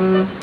Mm-hmm.